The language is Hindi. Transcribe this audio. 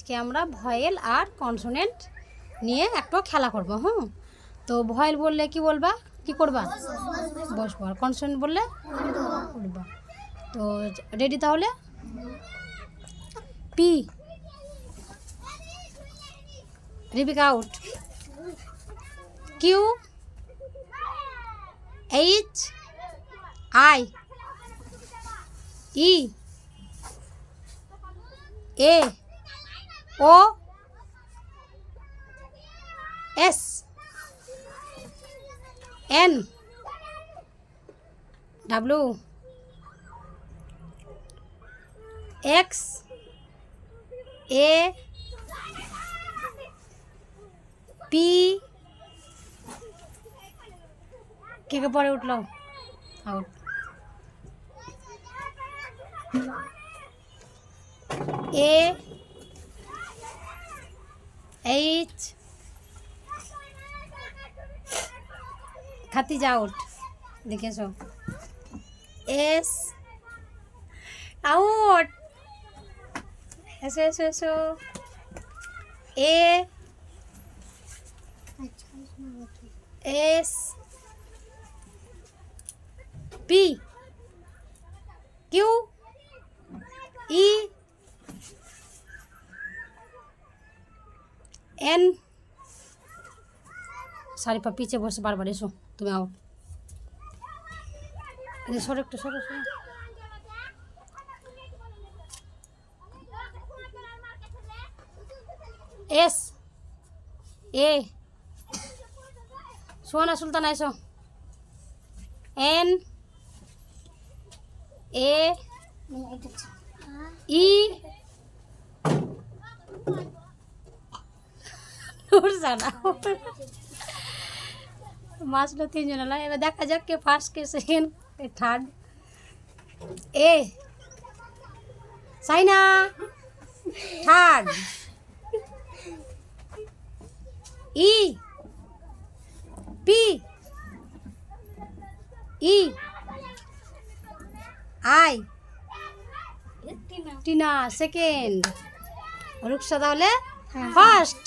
আজকে আমরা ভয়েল আর কনসোনেন্ট নিয়ে একটু খেলা করব, হুম? তো ভয়েল বললে কি বলবা? কি করবা? বসবো। আর কনসোনেন্ট বললে উঠবা। তো রেডি তাহলে? P. রিপিক out Q. H. I. E. O S N W X A P K पड़े उठल ए eight. खतीजा आउट देखे सो एस आउट ऐसे ऐसे ऐसे A S P Q E N. सारी पर पीछे बस बार बार ऐसो, तुम्हें आओ। सर एक सर एस। ए। सोना सुल्तान आसो एन। ए। ई। ই নূরজানা মাসলো তিনজন হলো এবার দেখা যাক কে ফার্স্ট কে সেকেন্ড কে থার্ড এ Saina third E P E I Tina second রুকসা তাহলে ফার্স্ট